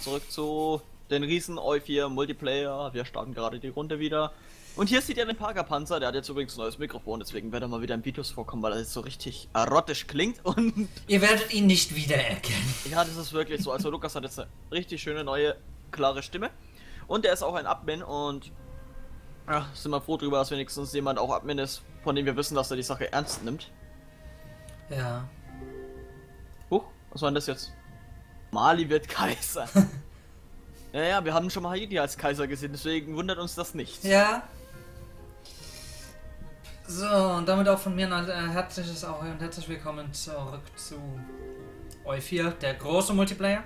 Zurück zu den Riesen Eu4 Multiplayer. Wir starten gerade die Runde wieder. Und hier sieht ihr den Parker-Panzer, der hat jetzt übrigens ein neues Mikrofon, deswegen wird er mal wieder in Videos vorkommen, weil er jetzt so richtig erotisch klingt und... Ihr werdet ihn nicht wiedererkennen. Ja, das ist wirklich so. Also Lukas hat jetzt eine richtig schöne, neue, klare Stimme. Und er ist auch ein Admin und... Ja, sind wir froh drüber, dass wenigstens jemand auch Admin ist, von dem wir wissen, dass er die Sache ernst nimmt. Ja. Huch, was war denn das jetzt? Mali wird Kaiser. ja, ja, wir haben schon mal Haiti als Kaiser gesehen, deswegen wundert uns das nicht. Ja. So, und damit auch von mir ein äh, herzliches auch und herzlich willkommen zurück zu Eu4, der große Multiplayer.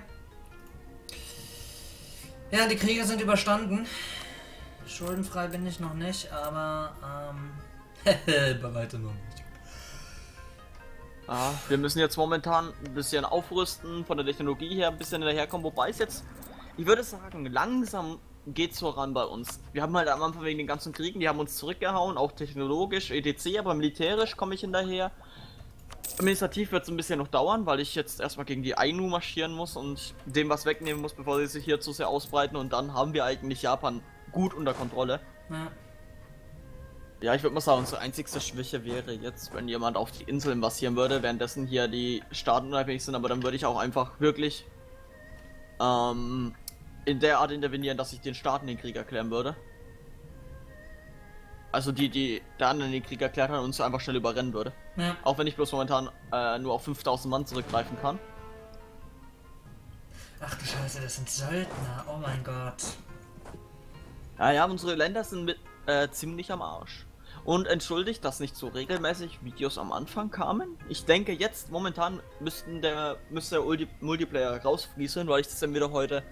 Ja, die Kriege sind überstanden. Schuldenfrei bin ich noch nicht, aber ähm, bei weitem noch nicht. Ah, wir müssen jetzt momentan ein bisschen aufrüsten, von der Technologie her ein bisschen hinterherkommen, wobei es jetzt, ich würde sagen, langsam geht's voran bei uns. Wir haben halt am Anfang wegen den ganzen Kriegen, die haben uns zurückgehauen, auch technologisch, etc., aber militärisch komme ich hinterher. Administrativ wird es ein bisschen noch dauern, weil ich jetzt erstmal gegen die Ainu marschieren muss und dem was wegnehmen muss, bevor sie sich hier zu sehr ausbreiten und dann haben wir eigentlich Japan gut unter Kontrolle. Ja. Ja, ich würde mal sagen, unsere einzigste Schwäche wäre jetzt, wenn jemand auf die Inseln massieren würde, währenddessen hier die Staaten unabhängig sind, aber dann würde ich auch einfach wirklich ähm, in der Art intervenieren, dass ich den Staaten den Krieg erklären würde. Also die, die der andere den Krieg erklärt hat und uns einfach schnell überrennen würde. Ja. Auch wenn ich bloß momentan äh, nur auf 5000 Mann zurückgreifen kann. Ach du Scheiße, das sind Söldner. Oh mein Gott. Ja, ja, unsere Länder sind mit, äh, ziemlich am Arsch. Und entschuldigt, dass nicht so regelmäßig Videos am Anfang kamen. Ich denke jetzt momentan müssten der müsste der Ulti Multiplayer rausfließen, weil ich das dann wieder heute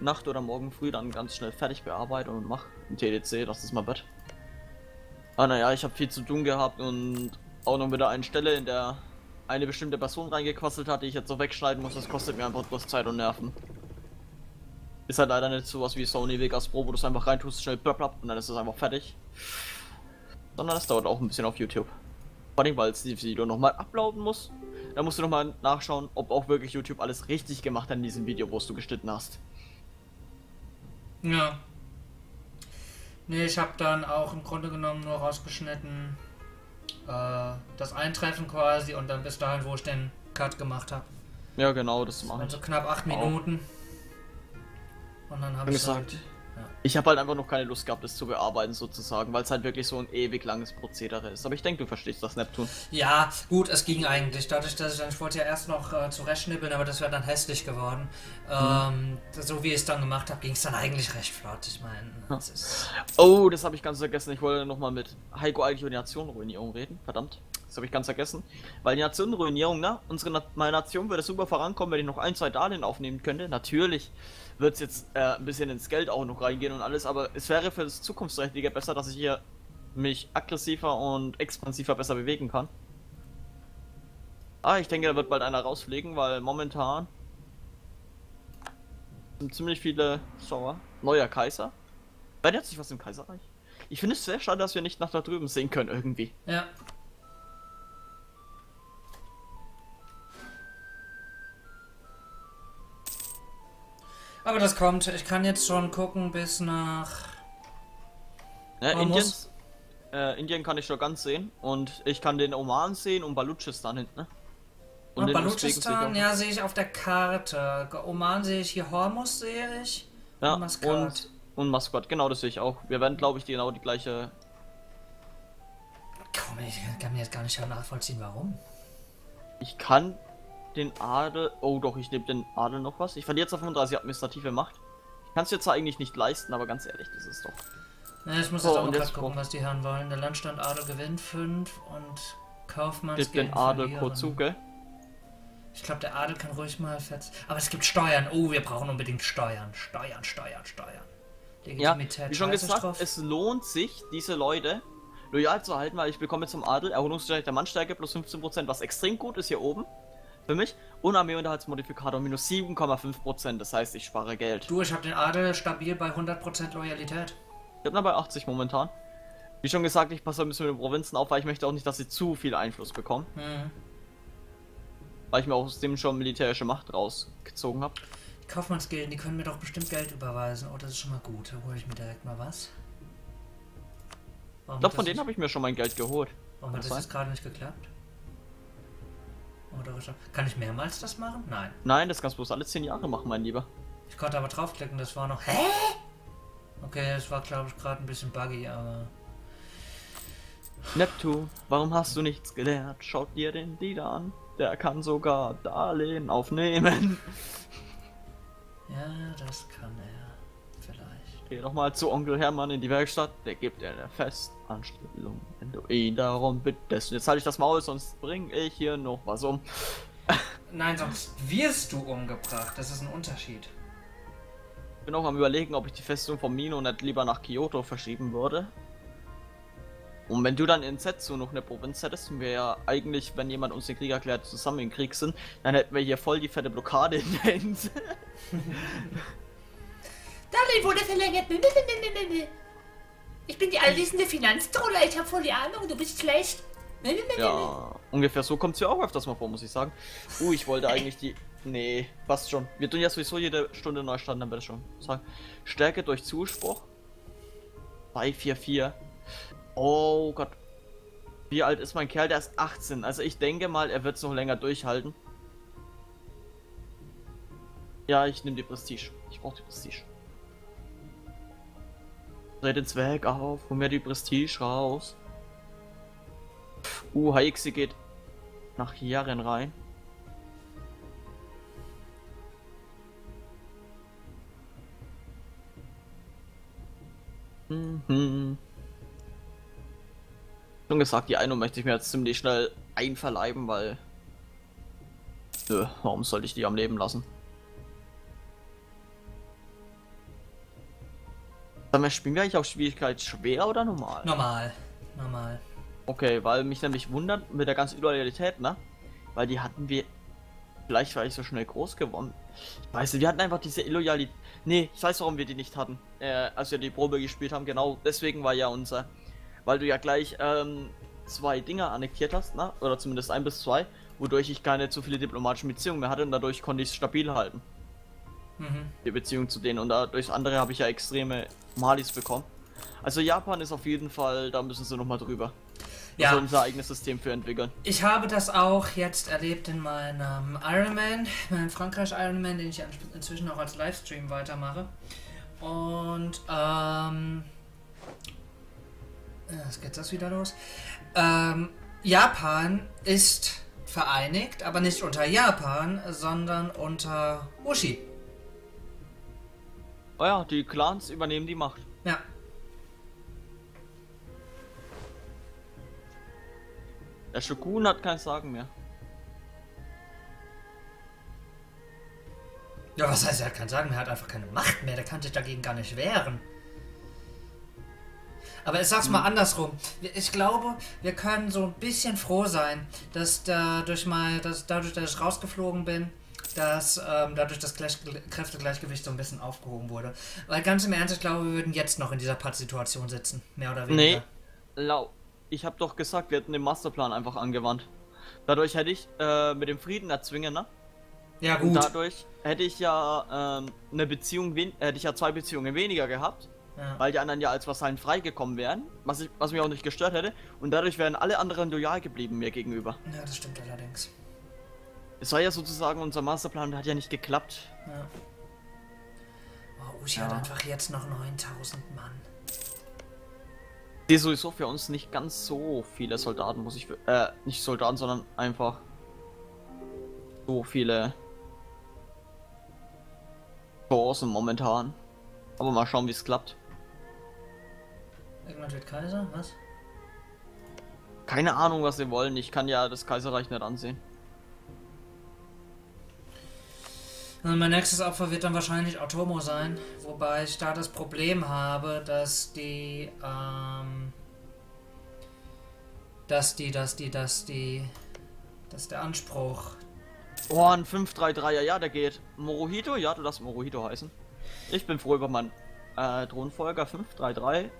Nacht oder morgen früh dann ganz schnell fertig bearbeite und mache ein TDC, dass das mal wird. Ah naja, ich habe viel zu tun gehabt und auch noch wieder eine Stelle, in der eine bestimmte Person reingequasselt hat, die ich jetzt so wegschneiden muss. Das kostet mir einfach bloß Zeit und Nerven. Ist halt leider nicht sowas wie Sony Vegas Pro, wo du es einfach reintust, schnell blablabla und dann ist es einfach fertig. Sondern das dauert auch ein bisschen auf YouTube. Vor allem, weil es die Video nochmal uploaden muss. Da musst du nochmal nachschauen, ob auch wirklich YouTube alles richtig gemacht hat in diesem Video, wo du geschnitten hast. Ja. Nee, ich habe dann auch im Grunde genommen nur rausgeschnitten äh, das Eintreffen quasi und dann bis dahin, wo ich den Cut gemacht habe. Ja, genau, das mache Also knapp acht Auch. Minuten. Und dann habe ich gesagt, halt. Ich habe halt einfach noch keine Lust gehabt, das zu bearbeiten sozusagen, weil es halt wirklich so ein ewig langes Prozedere ist. Aber ich denke, du verstehst das, Neptun. Ja, gut, es ging eigentlich. Dadurch, dass ich dann, ich wollte ja erst noch äh, zurechtschnippeln, aber das wäre dann hässlich geworden. Ähm, so wie ich es dann gemacht habe, ging es dann eigentlich recht flott. Ich meine, es ist. Oh, das habe ich ganz vergessen. Ich wollte nochmal mit Heiko eigentlich über die Nationenruinierung reden. Verdammt. Das habe ich ganz vergessen. Weil die Nationenruinierung, ne? Unsere Na meine Nation würde super vorankommen, wenn ich noch ein, zwei Darlehen aufnehmen könnte. Natürlich wird es jetzt äh, ein bisschen ins Geld auch noch reingehen und alles, aber es wäre für das Zukunftsträchtige besser, dass ich hier mich aggressiver und expansiver besser bewegen kann. Ah, ich denke, da wird bald einer rausfliegen, weil momentan sind ziemlich viele Sauer. Neuer Kaiser. Verändert sich was im Kaiserreich? Ich finde es sehr schade, dass wir nicht nach da drüben sehen können irgendwie. Ja. Aber das kommt. Ich kann jetzt schon gucken bis nach. Ne, Indien, äh, Indien kann ich schon ganz sehen und ich kann den Oman sehen und Baluchistan hinten. Ne? Und den Balutschistan, ja, sehe ich auf der Karte. Oman sehe ich hier, Hormuz sehe ich. Ja, und Maskat. und, und Maskat, genau das sehe ich auch. Wir werden, glaube ich, die, genau die gleiche. Komm, ich kann mir jetzt gar nicht nachvollziehen, warum. Ich kann den Adel. Oh doch, ich nehme den Adel noch was. Ich verliere jetzt auf 35 administrative Macht. Ich kann es jetzt eigentlich nicht leisten, aber ganz ehrlich, das ist doch. Ja, ich muss jetzt auch mal jetzt grad gucken, was die Herren wollen. Der Landstand Adel gewinnt 5 und Kaufmanns Gib den Adel Kozuge. Ich glaube, der Adel kann ruhig mal fetz. Aber es gibt Steuern. Oh, wir brauchen unbedingt Steuern. Steuern, Steuern, Steuern. Ja, wie schon gesagt, drauf. es lohnt sich, diese Leute loyal zu halten, weil ich bekomme zum Adel Erholungsstärke der Mannstärke plus 15%, was extrem gut ist hier oben für mich. Und Armeeunterhaltsmodifikator minus 7,5%, das heißt, ich spare Geld. Du, ich habe den Adel stabil bei 100% Loyalität. Ich bin bei 80 momentan. Wie schon gesagt, ich passe ein bisschen mit den Provinzen auf, weil ich möchte auch nicht, dass sie zu viel Einfluss bekommen. Hm. Weil ich mir aus dem schon militärische Macht rausgezogen habe. Kaufmannsgilden, die können mir doch bestimmt Geld überweisen. Oh, das ist schon mal gut. Da hole ich mir direkt mal was. Warum ich glaube, von denen habe ich mir schon mein Geld geholt. Warum hat das jetzt gerade nicht geklappt? Oder kann ich mehrmals das machen? Nein. Nein, das kannst du bloß alle 10 Jahre machen, mein Lieber. Ich konnte aber draufklicken, das war noch. Hä? Okay, das war glaube ich gerade ein bisschen buggy, aber. Neptun, warum hast du nichts gelernt? Schaut dir den Lieder an. Der kann sogar Darlehen aufnehmen. Ja, das kann er. Vielleicht. Geh doch mal zu Onkel Hermann in die Werkstatt. Der gibt dir eine Festanstellung, wenn du ihn darum bittest. Jetzt halte ich das Maul, sonst bringe ich hier noch was um. Nein, sonst wirst du umgebracht. Das ist ein Unterschied. Ich bin auch am überlegen, ob ich die Festung von Mino nicht lieber nach Kyoto verschieben würde. Und wenn du dann in Setsu noch eine Provinz hättest, und wir ja eigentlich, wenn jemand uns den Krieg erklärt, zusammen im Krieg sind, dann hätten wir hier voll die fette Blockade in der Insel. Darlehen wurde verlängert. Ich bin die allwissende Finanztroller, ich habe voll die Ahnung, du bist schlecht. Ja, ungefähr so kommt es ja auch öfters mal vor, muss ich sagen. Uh, ich wollte eigentlich die... Nee, passt schon. Wir tun ja sowieso jede Stunde neu starten, dann bitte schon. Sagen. Stärke durch Zuspruch. 244. Oh Gott. Wie alt ist mein Kerl? Der ist 18. Also ich denke mal, er wird es noch länger durchhalten. Ja, ich nehme die Prestige. Ich brauche die Prestige. Dreh den Zwerg auf, hol mir die Prestige raus. Uh, Haixi geht nach Jaren rein. Mhm schon gesagt, die eine möchte ich mir jetzt ziemlich schnell einverleiben, weil... Nö, warum sollte ich die am Leben lassen? Sag mal, spielen wir eigentlich auf Schwierigkeit schwer oder normal? Normal. Normal. Okay, weil mich nämlich wundert mit der ganzen Loyalität, ne? Weil die hatten wir... Vielleicht war ich so schnell groß geworden. Ich weiß nicht, wir hatten einfach diese Illoyalität... Nee, ich weiß, warum wir die nicht hatten. Äh, als wir die Probe gespielt haben, genau deswegen war ja unser weil du ja gleich ähm, zwei Dinger annektiert hast, na? oder zumindest ein bis zwei, wodurch ich keine zu viele diplomatische Beziehungen mehr hatte und dadurch konnte ich es stabil halten. Mhm. Die Beziehung zu denen und dadurch andere habe ich ja extreme Malis bekommen. Also Japan ist auf jeden Fall, da müssen sie nochmal drüber. Ja. Also unser eigenes System für entwickeln. Ich habe das auch jetzt erlebt in meinem Ironman, meinem Frankreich Ironman, den ich inzwischen auch als Livestream weitermache. Und ähm, Jetzt geht das wieder los. Ähm, Japan ist vereinigt, aber nicht unter Japan, sondern unter Ushi. Oh ja, die Clans übernehmen die Macht. Ja. Der Shogun hat kein Sagen mehr. Ja, was heißt, er hat kein Sagen mehr? Er hat einfach keine Macht mehr. Der kann sich dagegen gar nicht wehren. Aber ich sag's mal hm. andersrum. Ich glaube, wir können so ein bisschen froh sein, dass dadurch mal, dass dadurch, dass ich rausgeflogen bin, dass ähm, dadurch das Gleich Kräftegleichgewicht so ein bisschen aufgehoben wurde. Weil ganz im Ernst, ich glaube, wir würden jetzt noch in dieser Pattsituation sitzen, mehr oder weniger. Nee, lau. Ich habe doch gesagt, wir hätten den Masterplan einfach angewandt. Dadurch hätte ich äh, mit dem Frieden erzwingen, ne? Ja, gut. Und dadurch hätte ich ja ähm, eine Beziehung, hätte ich ja zwei Beziehungen weniger gehabt. Ja. Weil die anderen ja als Vasallen freigekommen wären, was, ich, was mich auch nicht gestört hätte. Und dadurch wären alle anderen loyal geblieben mir gegenüber. Ja, das stimmt allerdings. Es war ja sozusagen unser Masterplan, der hat ja nicht geklappt. Ja. Oh, Ushi ja. hat einfach jetzt noch 9000 Mann. Die sowieso für uns nicht ganz so viele Soldaten, muss ich. Äh, nicht Soldaten, sondern einfach so viele Chancen momentan. Aber mal schauen, wie es klappt. Irgendwann wird Kaiser? Was? Keine Ahnung, was sie wollen. Ich kann ja das Kaiserreich nicht ansehen. Und mein nächstes Opfer wird dann wahrscheinlich Otomo sein, wobei ich da das Problem habe, dass die, ähm, dass die, dass die, dass die, dass der Anspruch. Oh, ein 533er, ja, der geht. Morohito, ja, du darfst Morohito heißen. Ich bin froh über meinen äh, Thronfolger 533.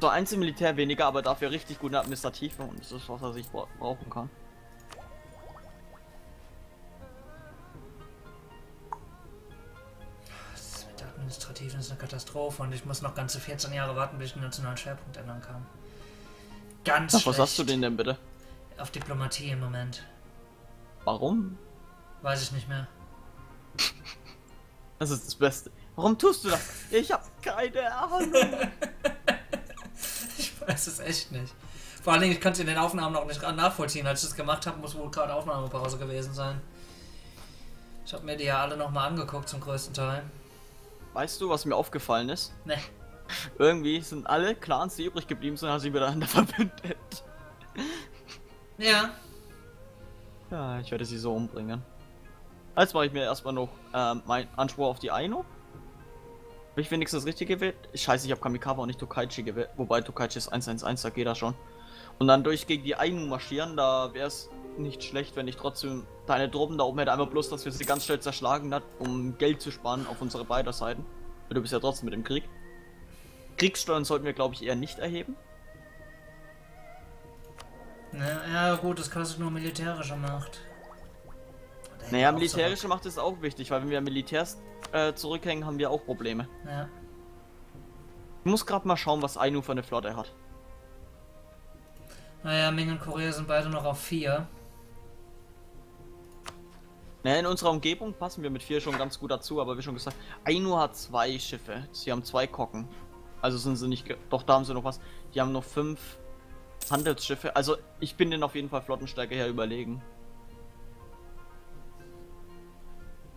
So eins im Militär weniger, aber dafür richtig gute Administrative und das ist, was er sich brauchen kann. Administrativ ist eine Katastrophe und ich muss noch ganze 14 Jahre warten, bis ich den nationalen Schwerpunkt ändern kann. Ganz Ach, was schlecht. hast du denn denn bitte? Auf Diplomatie im Moment. Warum? Weiß ich nicht mehr. Das ist das Beste. Warum tust du das? Ich hab keine Ahnung. Ich weiß es echt nicht. Vor allen Dingen, ich konnte in den Aufnahmen auch nicht nachvollziehen. Als ich das gemacht habe, muss wohl gerade Aufnahmepause gewesen sein. Ich habe mir die ja alle nochmal angeguckt zum größten Teil. Weißt du, was mir aufgefallen ist? Ne. Irgendwie sind alle Clans, die übrig geblieben sind, haben sich miteinander verbündet. Ja. Ja, ich werde sie so umbringen. Jetzt mache ich mir erstmal noch ähm, meinen Anspruch auf die Aino. Habe ich wenigstens das Richtige gewählt? Scheiße, ich habe Kamikawa und nicht Tokaichi gewählt. Wobei Tokaichi ist 111, da geht das schon. Und dann durch gegen die Ainu marschieren, da wäre es nicht schlecht, wenn ich trotzdem deine Truppen da oben hätte. Einfach bloß, dass wir sie ganz schnell zerschlagen hat, um Geld zu sparen auf unsere beider Seiten. Weil du bist ja trotzdem mit dem Krieg. Kriegssteuern sollten wir, glaube ich, eher nicht erheben. Ja, ja, gut, das kostet nur militärische Macht. Naja, militärische Macht ist auch wichtig, weil wenn wir Militärs äh, zurückhängen, haben wir auch Probleme. zurück. Ja. Ich muss gerade mal schauen, was Ainu für eine Flotte hat. Naja, Ming und Korea sind beide noch auf 4. In unserer Umgebung passen wir mit vier schon ganz gut dazu, aber wie schon gesagt, Ainu hat zwei Schiffe. Sie haben zwei Kocken. Also sind sie nicht. Doch, da haben sie noch was. Die haben noch fünf Handelsschiffe. Also, ich bin denen auf jeden Fall Flottenstärke her überlegen.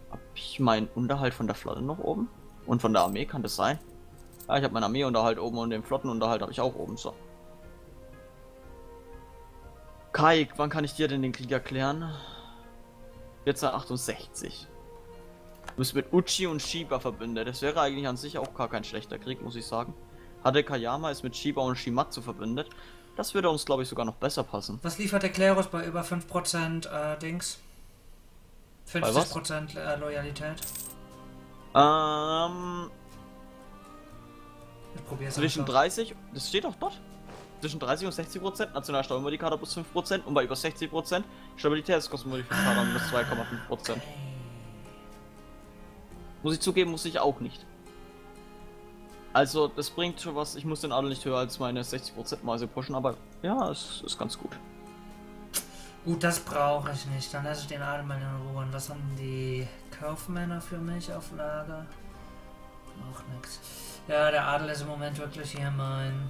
Hab ich meinen Unterhalt von der Flotte noch oben? Und von der Armee, kann das sein? Ja, ich habe meinen Armeeunterhalt oben und den Flottenunterhalt habe ich auch oben. So. Kai, wann kann ich dir denn den Krieg erklären? 1468. Du bist mit Uchi und Shiba verbündet. Das wäre eigentlich an sich auch gar kein schlechter Krieg, muss ich sagen. Hadekayama ist mit Shiba und Shimatsu verbündet. Das würde uns, glaube ich, sogar noch besser passen. Was liefert der Klerus bei über 5% äh, Dings? was? 50% äh, Loyalität? Ähm, Ich probier's zwischen einfach. 30, das steht doch dort. Zwischen 30 und 60 Prozent Nationalsteuermodikator plus 5 Prozent und bei über 60 Prozent Stabilitätskostenmodifikator minus 2,5 Prozent. Muss ich zugeben, muss ich auch nicht. Also, das bringt schon was. Ich muss den Adel nicht höher als meine 60% Mäuse pushen, aber ja, es ist ganz gut. Gut, das brauche ich nicht. Dann lasse ich den Adel mal in Ruhe. Und was haben die Kaufmänner für mich auf Lager? Auch nix. Ja, der Adel ist im Moment wirklich hier mein.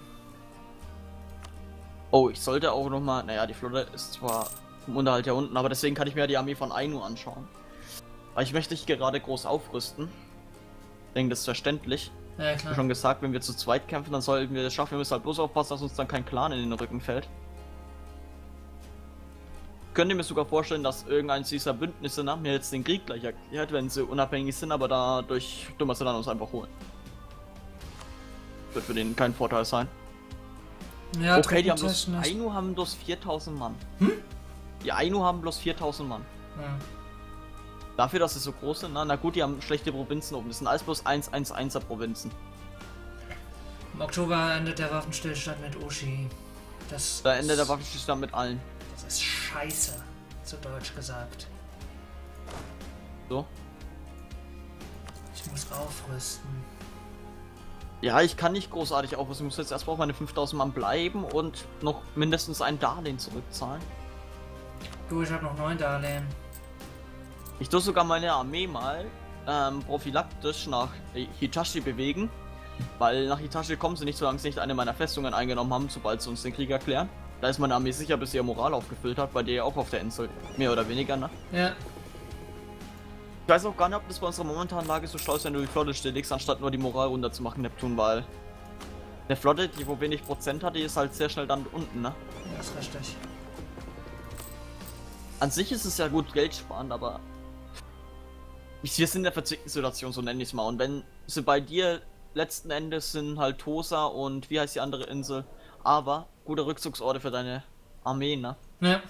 Oh, ich sollte auch nochmal. Naja, die Flotte ist zwar im Unterhalt ja unten, aber deswegen kann ich mir ja die Armee von Ainu anschauen. Weil ich möchte nicht gerade groß aufrüsten. Ich denke, das ist verständlich. Ja, Wie klar. schon gesagt, wenn wir zu zweit kämpfen, dann sollten wir das schaffen. Wir müssen halt bloß aufpassen, dass uns dann kein Clan in den Rücken fällt. Könnte mir sogar vorstellen, dass irgendeins dieser Bündnisse nach mir jetzt den Krieg gleich erklärt, wenn sie unabhängig sind, aber dadurch dummer sie dann uns einfach holen. Wird für den kein Vorteil sein. Ja, okay, die haben bloß, Ainu haben bloß 4000 Mann. Hm? Die Ainu haben bloß 4000 Mann. Ja. Dafür, dass sie so groß sind, na, na gut, die haben schlechte Provinzen oben. Das sind alles bloß 111er Provinzen. Im Oktober endet der Waffenstillstand mit Ushi. Das, Da endet der Waffenstillstand mit allen. Das ist scheiße, zu Deutsch gesagt. So. Ich muss aufrüsten. Ja, ich kann nicht großartig aufrüsten. Ich muss jetzt erstmal auf meine 5000 Mann bleiben und noch mindestens ein Darlehen zurückzahlen. Du, ich habe noch neun Darlehen. Ich tue sogar meine Armee mal ähm, prophylaktisch nach Hitachi bewegen. Weil nach Hitachi kommen sie nicht, solange sie nicht eine meiner Festungen eingenommen haben, sobald sie uns den Krieg erklären. Da ist meine Armee sicher, bis sie ihr Moral aufgefüllt hat, bei dir ja auch auf der Insel. Mehr oder weniger, ne? Ja, Ich weiß auch gar nicht, ob das bei unserer momentanen Lage so schlau ist, wenn du die Flotte stilllegst, anstatt nur die Moral runterzumachen, Neptun, weil eine Flotte, die wo wenig Prozent hat, die ist halt sehr schnell dann unten, ne? das ist richtig. An sich ist es ja gut Geld sparen, aber wir sind in der verzwickten Situation, so nenne ich es mal. Und wenn sie bei dir letzten Endes sind halt Tosa und wie heißt die andere Insel, aber gute Rückzugsorte für deine Armee, ne? Ja.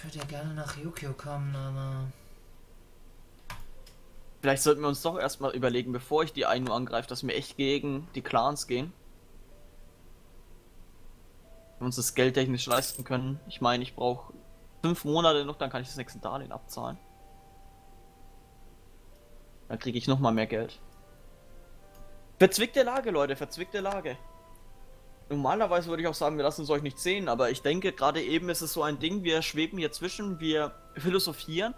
Ich würde ja gerne nach Yukio kommen, aber. Vielleicht sollten wir uns doch erstmal überlegen, bevor ich die Ainu angreife, dass wir echt gegen die Clans gehen. Wenn wir uns das geldtechnisch leisten können. Ich meine, ich brauche fünf Monate noch, dann kann ich das nächste Darlehen abzahlen. Dann kriege ich noch mal mehr Geld. Verzwickte Lage, Leute, verzwickte Lage. Normalerweise würde ich auch sagen, wir lassen es euch nicht sehen, aber ich denke, gerade eben ist es so ein Ding, wir schweben hier zwischen, wir philosophieren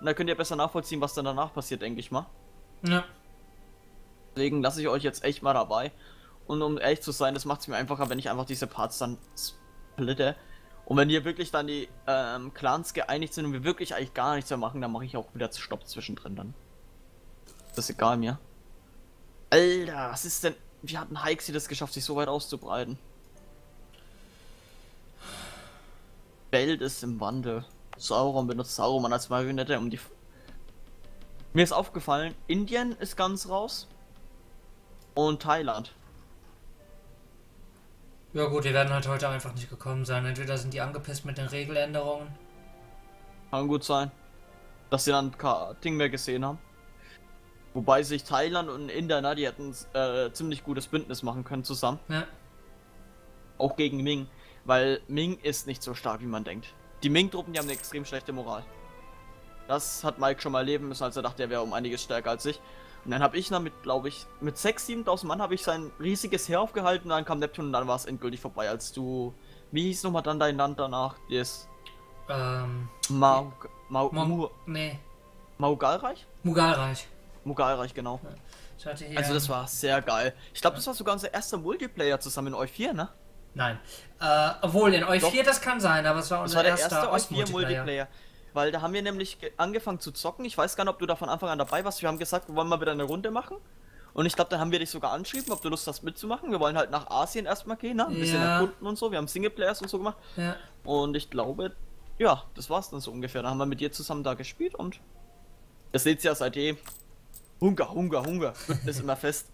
und da könnt ihr besser nachvollziehen, was dann danach passiert, denke ich mal. Ja. Deswegen lasse ich euch jetzt echt mal dabei. Und um ehrlich zu sein, das macht es mir einfacher, wenn ich einfach diese Parts dann splitte. Und wenn hier wirklich dann die ähm, Clans geeinigt sind und wir wirklich eigentlich gar nichts mehr machen, dann mache ich auch wieder Stopp zwischendrin dann. Das ist egal mir. Alter, was ist denn... Wie hat ein Hikes das geschafft, sich so weit auszubreiten? Welt ist im Wandel. Sauron benutzt Sauron als Marionette, um die... Mir ist aufgefallen, Indien ist ganz raus. Und Thailand. Ja gut, die werden halt heute einfach nicht gekommen sein. Entweder sind die angepisst mit den Regeländerungen. Kann gut sein. Dass sie dann kein Ding mehr gesehen haben. Wobei sich Thailand und Indien, na, die hätten äh, ziemlich gutes Bündnis machen können zusammen. Ja. Auch gegen Ming. Weil Ming ist nicht so stark, wie man denkt. Die Ming-Truppen, die haben eine extrem schlechte Moral. Das hat Mike schon mal erleben müssen, als er dachte, er wäre um einiges stärker als ich. Und dann habe ich damit, glaube ich, mit 6.000, 7.000 Mann habe ich sein riesiges Heer aufgehalten. Dann kam Neptun und dann war es endgültig vorbei, als du... Wie hieß nochmal dann dein Land danach? Das... Ähm. Mau... Mau... Mo Mu, nee. Maugalreich? Mugalreich. Mugalreich, genau. Hier. Also das war sehr geil. Ich glaube, das war sogar unser erster Multiplayer zusammen in euch 4, ne? Nein. Äh, obwohl, in euch Doch. 4 das kann sein, aber es war unser war der erster erste euch 4 Ostmultiplayer. Multiplayer. Weil da haben wir nämlich ge- angefangen zu zocken. Ich weiß gar nicht, ob du da von Anfang an dabei warst. Wir haben gesagt, wir wollen mal wieder eine Runde machen. Und ich glaube, dann haben wir dich sogar angeschrieben, ob du Lust hast mitzumachen. Wir wollen halt nach Asien erstmal gehen, ne? Ein bisschen Ja. erkunden und so. Wir haben Singleplayers und so gemacht. Ja. Und ich glaube, ja, das war's dann so ungefähr. Da haben wir mit dir zusammen da gespielt und das seht ihr ja seitdem. Hunger, Hunger, Hunger. Bündnis immer fest.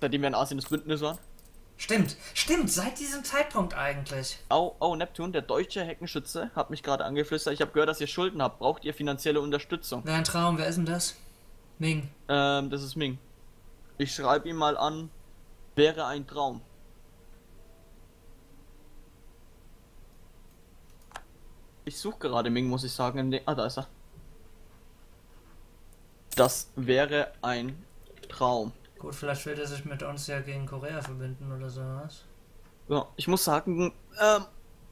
Seitdem wir in Asien das Bündnis waren. Stimmt, stimmt, seit diesem Zeitpunkt eigentlich. Oh, oh, Neptun, der deutsche Heckenschütze, hat mich gerade angeflüstert. Ich habe gehört, dass ihr Schulden habt. Braucht ihr finanzielle Unterstützung? Wäre ein Traum, wer ist denn das? Ming. Ähm, das ist Ming. Ich schreibe ihn mal an. Wäre ein Traum. Ich suche gerade Ming, muss ich sagen. Ah, da ist er. Das wäre ein Traum. Gut, vielleicht will er sich mit uns ja gegen Korea verbinden oder sowas. Ja, ich muss sagen, ähm,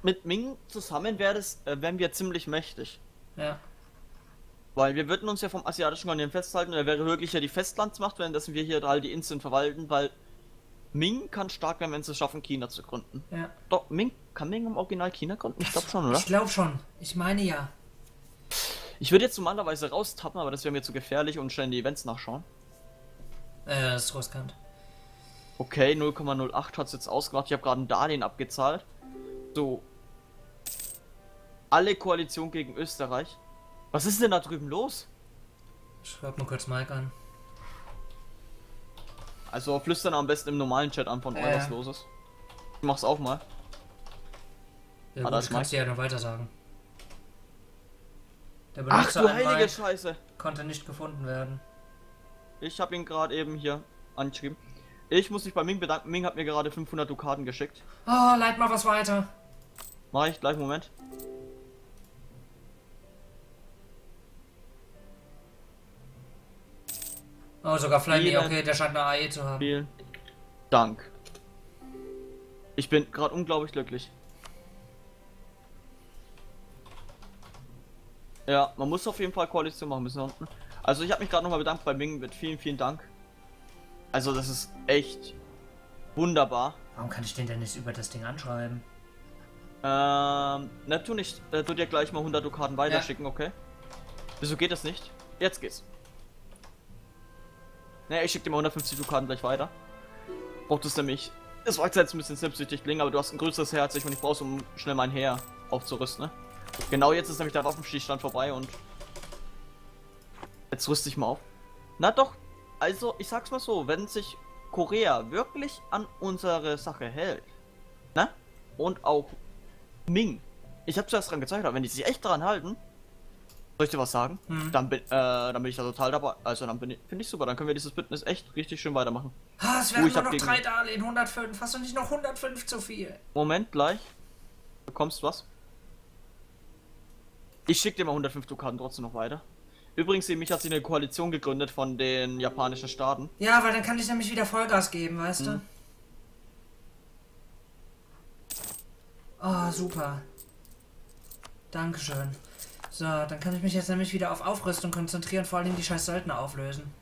mit Ming zusammen wäre das, äh, wären wir ziemlich mächtig. Ja. Weil wir würden uns ja vom asiatischen Kontinent festhalten, er wäre wirklich ja die Festlandsmacht, währenddessen wir hier all die Inseln verwalten, weil Ming kann stark werden, wenn sie es schaffen, China zu gründen. Ja. Doch, Ming, kann Ming im Original China gründen? Ich glaube schon, oder? Ich glaube schon. Ich meine ja. Ich würde jetzt normalerweise raustappen, aber das wäre mir zu gefährlich und schnell in die Events nachschauen. Äh, das ist riskant. Okay, 0,08 hat es jetzt ausgemacht. Ich habe gerade ein Darlehen abgezahlt. So. Alle Koalition gegen Österreich. Was ist denn da drüben los? Schreib mal kurz Mike an. Also flüstern am besten im normalen Chat an von euch, Ja. was los ist. Ich mach's auch mal. Ja, Ah, gut, das du kannst dir ja dann weiter sagen. Der Ach Benutzer du an heilige Scheiße. konnte nicht gefunden werden. Ich habe ihn gerade eben hier angeschrieben. Ich muss mich bei Ming bedanken. Ming hat mir gerade 500 Dukaten geschickt. Oh, leit mal was weiter. Mach ich gleich, Moment. Oh, sogar Vielen- okay, der scheint eine AE zu haben. Vielen Dank. Ich bin gerade unglaublich glücklich. Ja, man muss auf jeden Fall Koalition machen müssen unten. Also ich habe mich gerade nochmal bedankt bei Ming mit vielen, vielen Dank. Also das ist echt wunderbar. Warum kann ich den denn nicht über das Ding anschreiben? Ähm, Neptun, ich äh, tu dir gleich mal 100 Dukaten weiterschicken, okay? Wieso geht das nicht? Jetzt geht's. Ne, ich schick dir mal 150 Dukaten gleich weiter. Braucht es nämlich. Es mag jetzt ein bisschen selbstsüchtig klingen, aber du hast ein größeres Herz, ich und ich brauch's, um schnell mein Heer aufzurüsten, ne? Genau jetzt ist nämlich der Waffenstillstand vorbei und. Jetzt rüste ich mal auf. Na doch, also ich sag's mal so, wenn sich Korea wirklich an unsere Sache hält, ne? Und auch Ming. Ich habe zuerst dran gezeigt, aber wenn die sich echt dran halten, soll ich dir was sagen? Hm. Dann bin, äh, dann bin ich da total dabei. Also dann bin ich, finde ich super. Dann können wir dieses Bündnis echt richtig schön weitermachen. Ah, es werden ich nur noch gegen- drei Darlehen, 105. Hast du nicht noch 105 zu viel? Moment, gleich. Du bekommst was. Ich schicke dir mal 105 Dukaten trotzdem noch weiter. Übrigens, mich hat sich eine Koalition gegründet von den japanischen Staaten. Ja, weil dann kann ich nämlich wieder Vollgas geben, weißt du? Oh, super. Dankeschön. So, dann kann ich mich jetzt nämlich wieder auf Aufrüstung konzentrieren, vor allem die scheiß Söldner auflösen.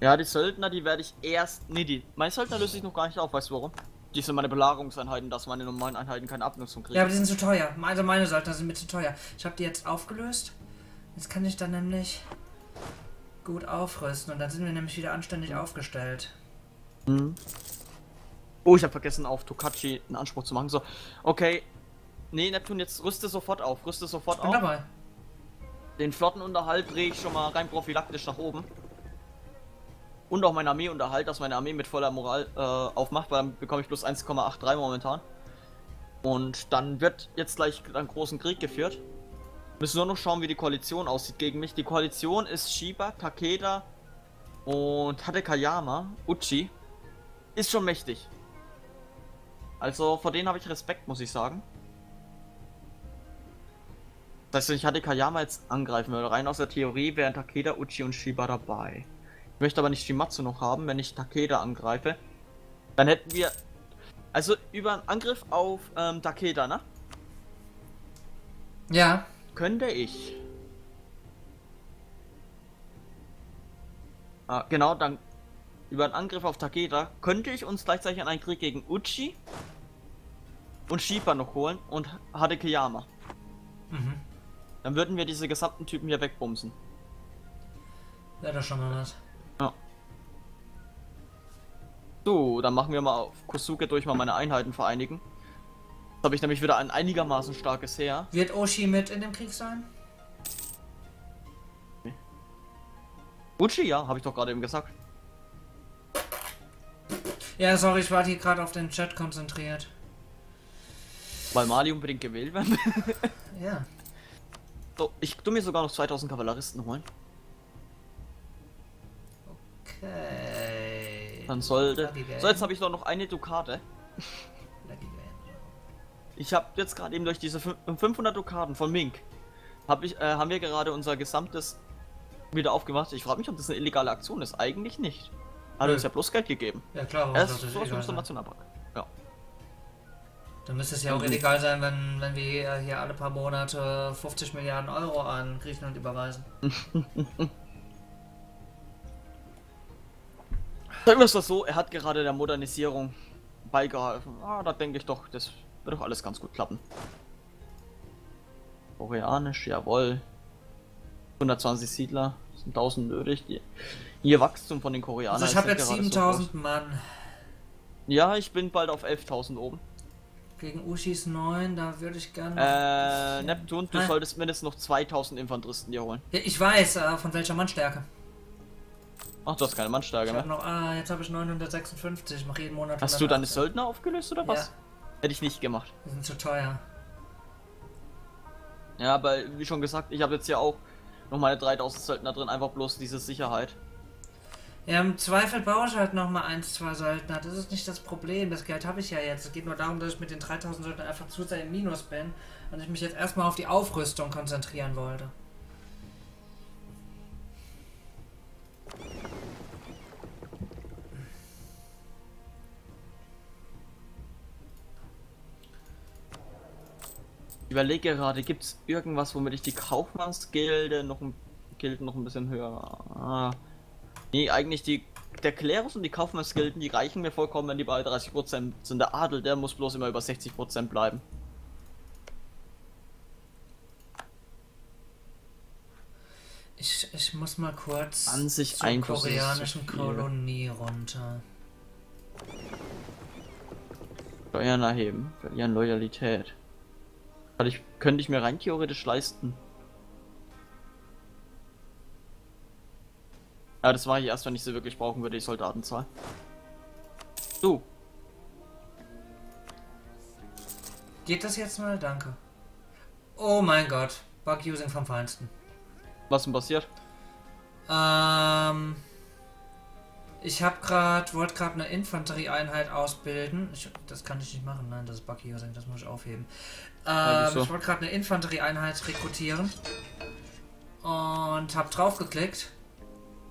Ja, die Söldner, die werde ich erst. Nee, die. Meine Söldner löse ich noch gar nicht auf, weißt du warum? Die sind meine Belagerungseinheiten, dass meine normalen Einheiten keine Abnutzung kriegen. Ja, aber die sind zu teuer. Also meine Söldner sind mir zu teuer. Ich habe die jetzt aufgelöst. Jetzt kann ich dann nämlich gut aufrüsten und dann sind wir nämlich wieder anständig aufgestellt. Mhm. Oh, ich habe vergessen, auf Tokachi einen Anspruch zu machen. So, okay. Nee, Neptun, jetzt rüste sofort auf. Rüste sofort Bin auf. dabei. Den Flottenunterhalt drehe ich schon mal rein prophylaktisch nach oben. Und auch meinen Armeeunterhalt, dass meine Armee mit voller Moral äh, aufmacht, weil dann bekomme ich plus 1,83 momentan. Und dann wird jetzt gleich einen großen Krieg geführt. Müssen nur noch schauen, wie die Koalition aussieht gegen mich. Die Koalition ist Shiba, Takeda und Tadekayama, Uchi. Ist schon mächtig. Also vor denen habe ich Respekt, muss ich sagen. Das heißt, wenn ich Hadekayama jetzt angreifen würde, rein aus der Theorie wären Takeda, Uchi und Shiba dabei. Ich möchte aber nicht Shimatsu noch haben, wenn ich Takeda angreife. Dann hätten wir. Also über einen Angriff auf ähm, Takeda, ne? Ja. Könnte ich. Ah, genau, dann über einen Angriff auf Takeda könnte ich uns gleichzeitig an einen Krieg gegen Uchi und Shiba noch holen und Hadekayama. Mhm. Dann würden wir diese gesamten Typen hier wegbumsen. Wäre doch schon mal was. Ja. So, dann machen wir mal auf Kosuke durch mal meine Einheiten vereinigen. Jetzt habe ich nämlich wieder ein einigermaßen starkes Heer. Wird Oshi mit in dem Krieg sein? Uchi, ja, habe ich doch gerade eben gesagt. Ja, sorry, ich war hier gerade auf den Chat konzentriert. Weil Mali unbedingt gewählt werden. Ja. so, ich tu mir sogar noch 2000 Kavalleristen holen. Okay. Dann sollte. So, jetzt habe ich doch noch eine Dukate. Ich habe jetzt gerade eben durch diese fün- 500 Dukaten von Mink hab ich, äh, haben wir gerade unser gesamtes wieder aufgemacht. Ich frage mich, ob das eine illegale Aktion ist. Eigentlich nicht. Hat Nö. uns ja bloß Geld gegeben. Ja klar, warum Er ist das sowas sein? Nationalpark. Ja. Dann müsste es ja auch illegal sein, wenn, wenn wir hier alle paar Monate 50 Milliarden Euro an Griechenland überweisen. Sagen wir es doch so, er hat gerade der Modernisierung beigeholfen. Ah, da denke ich doch, das wird doch alles ganz gut klappen. Koreanisch, jawohl. 120 Siedler, sind 1000 nötig. Die, ihr Wachstum von den Koreanern. Also ich habe jetzt gerade so 7000 Mann. Ja, ich bin bald auf 11.000 oben. Gegen Ushis 9, da würde ich gerne. Äh, Neptun, du Hi. solltest mindestens noch 2000 Infanteristen dir holen. Ja, ich weiß, äh, von welcher Mannstärke. Ach, du hast keine Mannstärke mehr. noch, ah, jetzt habe ich 956, ich mache jeden Monat Hast du deine 180. Söldner aufgelöst oder was? Ja. Hätte ich nicht gemacht. Die sind zu teuer. Ja, aber wie schon gesagt, ich habe jetzt ja auch noch meine 3000 Söldner drin, einfach bloß diese Sicherheit. Ja, im Zweifel baue ich halt nochmal eins, zwei Söldner. Das ist nicht das Problem. Das Geld habe ich ja jetzt. Es geht nur darum, dass ich mit den 3000 Söldnern einfach zu sehr im Minus bin und ich mich jetzt erstmal auf die Aufrüstung konzentrieren wollte. Überlege gerade, gibt es irgendwas, womit ich die Kaufmannsgilde noch ein, Gilden noch ein bisschen höher. Ah. Nee, eigentlich die. Der Klerus und die Kaufmannsgilden, die reichen mir vollkommen, wenn die bei 30% sind. Der Adel, der muss bloß immer über 60% bleiben. Ich, ich muss mal kurz An sich zur ein Kurs ist koreanischen. Kolonie runter. Steuern erheben, verlieren Loyalität. Weil ich könnte ich mir rein theoretisch leisten. Ja, das mache ich erst, wenn ich sie wirklich brauchen würde, die Soldatenzahl. Du, Geht das jetzt mal? Danke. Oh mein Gott. Bug Using vom Feinsten. was denn passiert? Ähm. Ich habe gerade, wollte gerade eine Infanterieeinheit ausbilden. Ich, das kann ich nicht machen, nein, das ist Using, das muss ich aufheben. Ähm, wieso? ich wollte gerade eine Infanterieeinheit rekrutieren. und hab draufgeklickt.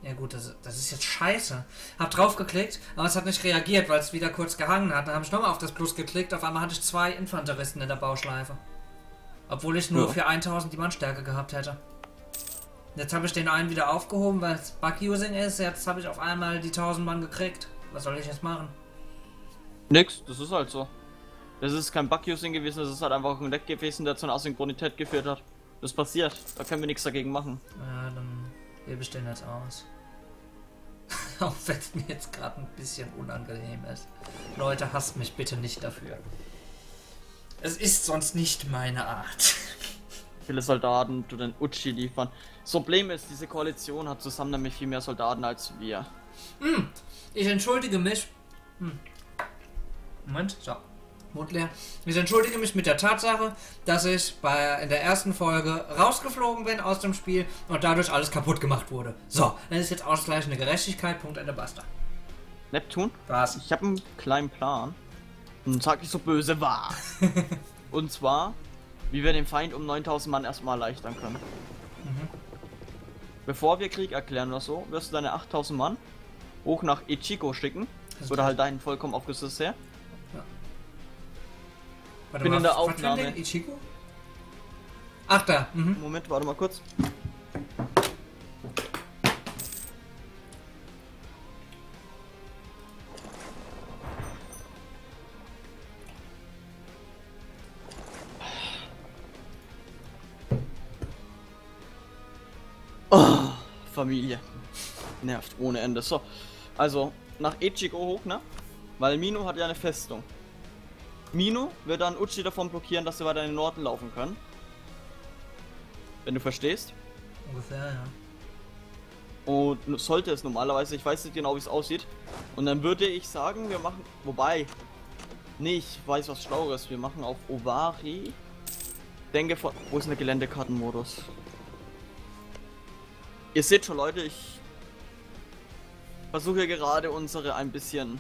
Ja gut, das, das ist jetzt scheiße. Hab draufgeklickt, aber es hat nicht reagiert, weil es wieder kurz gehangen hat. Dann habe ich nochmal auf das Plus geklickt. Auf einmal hatte ich zwei Infanteristen in der Bauschleife. Obwohl ich nur Ja. für 1000 die Mannstärke gehabt hätte. Jetzt habe ich den einen wieder aufgehoben, weil es Bug-Using ist. Jetzt habe ich auf einmal die 1000 Mann gekriegt. Was soll ich jetzt machen? Nix, das ist halt so. Das ist kein Bug-Using gewesen, das ist halt einfach ein Leck gewesen, der zu einer Asynchronität geführt hat. Das passiert, da können wir nichts dagegen machen. Ja, dann hebe ich den jetzt aus. Auch wenn es mir jetzt gerade ein bisschen unangenehm ist. Leute, hasst mich bitte nicht dafür. Es ist sonst nicht meine Art. Viele Soldaten du den Uchi liefern. Das Problem ist, diese Koalition hat zusammen nämlich viel mehr Soldaten als wir. Ich entschuldige mich. Hm. Moment, so. Mund leer. Ich entschuldige mich mit der Tatsache, dass ich bei, in der ersten Folge rausgeflogen bin aus dem Spiel und dadurch alles kaputt gemacht wurde. So, das ist jetzt ausgleichende Gerechtigkeit. Punkt Ende basta. Neptun, Was? ich habe einen kleinen Plan. Und sag nicht so böse wahr. Und zwar, wie wir den Feind um 9000 Mann erstmal erleichtern können. Bevor wir Krieg erklären oder so, wirst du deine 8000 Mann hoch nach Ichiko schicken. Das Oder halt deinen vollkommen aufgerüstetes Heer. Warte bin in der Aufnahme. Ding? Ichigo? Ach da. Mhm. Moment, warte mal kurz. Familie. Nervt ohne Ende. So, also nach Ichigo hoch, ne? Weil Mino hat ja eine Festung. Mino wird dann Uchi davon blockieren, dass sie weiter in den Norden laufen können. Wenn du verstehst. Ungefähr, ja. Und sollte es normalerweise, ich weiß nicht genau wie es aussieht. Und dann würde ich sagen, wir machen. Wobei. Nee, ich weiß was Schlaueres. Wir machen auf Ovari. Denke von. Wo ist denn der Geländekartenmodus? Ihr seht schon, Leute, ich versuche gerade unsere ein bisschen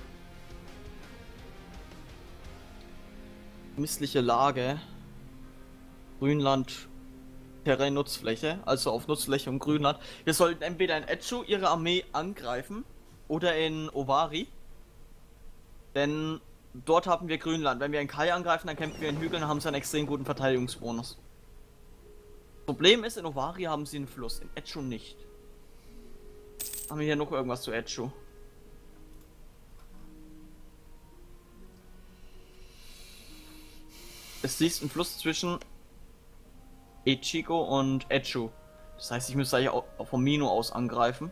missliche Lage. Grünland Terrain-Nutzfläche, also auf Nutzfläche und Grünland. Wir sollten entweder in Echu ihre Armee angreifen oder in Ovari. Denn dort haben wir Grünland. Wenn wir in Kai angreifen, dann kämpfen wir in Hügeln und haben sie einen extrem guten Verteidigungsbonus. Problem ist, in Ovari haben sie einen Fluss, in Echu nicht. Haben wir hier noch irgendwas zu Echu? Es siehst einen Fluss zwischen Ichigo und Echu. Das heißt, ich müsste eigentlich auch vom Mino aus angreifen.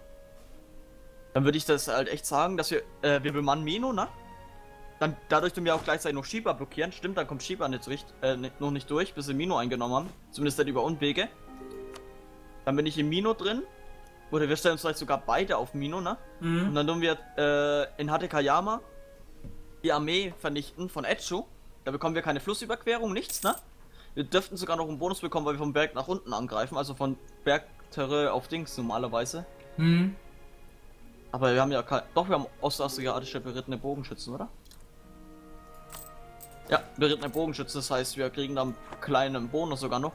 Dann würde ich das halt echt sagen, dass wir, äh, wir bemannen Mino, ne? Dann dadurch tun wir auch gleichzeitig noch Shiba blockieren. Stimmt, dann kommt Shiba nicht, richt- äh, noch nicht durch, bis wir Mino eingenommen haben. Zumindest nicht über Umwege. Dann bin ich in Mino drin. Oder wir stellen uns vielleicht sogar beide auf Mino, ne? Und Mhm. dann tun wir äh, in Hatekayama die Armee vernichten von Echu. Da bekommen wir keine Flussüberquerung, nichts, ne? Wir dürften sogar noch einen Bonus bekommen, weil wir vom Berg nach unten angreifen, also von Bergterrain auf Dings normalerweise. Mhm. Aber wir haben ja kein. Doch, wir haben ostasiatische berittene Bogenschützen, oder? Ja, berittene Bogenschützen, das heißt, wir kriegen dann einen kleinen Bonus sogar noch.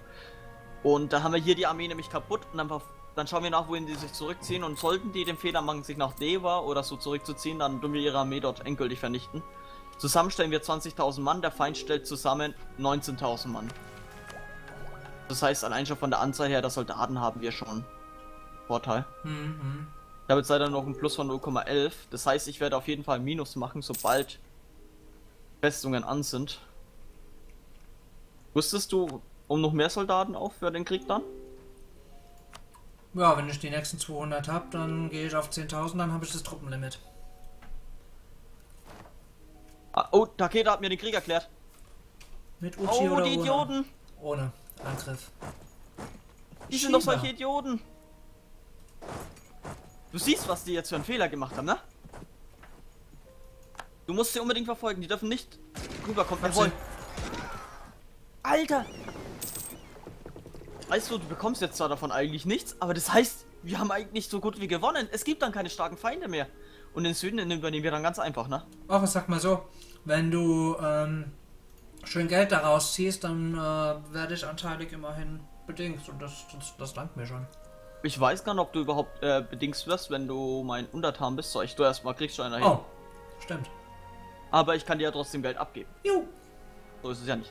Und dann haben wir hier die Armee nämlich kaputt und dann, dann schauen wir nach, wohin die sich zurückziehen. Und sollten die den Fehler machen, sich nach Deva oder so zurückzuziehen, dann tun wir ihre Armee dort endgültig vernichten. Zusammen stellen wir 20.000 Mann, der Feind stellt zusammen 19.000 Mann. Das heißt, allein schon von der Anzahl her der Soldaten haben wir schon Vorteil. Mhm. Ich habe jetzt leider noch einen Plus von 0,11. Das heißt, ich werde auf jeden Fall ein Minus machen, sobald Festungen an sind. Wusstest du um noch mehr Soldaten auf für den Krieg dann? Ja, wenn ich die nächsten 200 habe, dann gehe ich auf 10.000, dann habe ich das Truppenlimit. Ah, oh, Takeda hat mir den Krieg erklärt. Mit Uchi Oh, oder die ohne? Idioten! Ohne Angriff. Die sind doch solche Idioten! Du siehst, was die jetzt für einen Fehler gemacht haben, ne? Du musst sie unbedingt verfolgen, die dürfen nicht rüberkommen. Jawohl. Alter! Weißt du, du bekommst jetzt zwar davon eigentlich nichts, aber das heißt, wir haben eigentlich so gut wie gewonnen. Es gibt dann keine starken Feinde mehr. Und den Süden den übernehmen wir dann ganz einfach, ne? Ach, ich sag mal so, wenn du ähm, schön Geld daraus ziehst, dann äh, werde ich anteilig immerhin bedingt und das, das, das dankt mir schon. Ich weiß gar nicht, ob du überhaupt äh, bedingst wirst, wenn du mein Untertan bist. Soll ich du erstmal Kriegsstein erheben. Oh, stimmt. Aber ich kann dir ja trotzdem Geld abgeben. Juhu. So ist es ja nicht.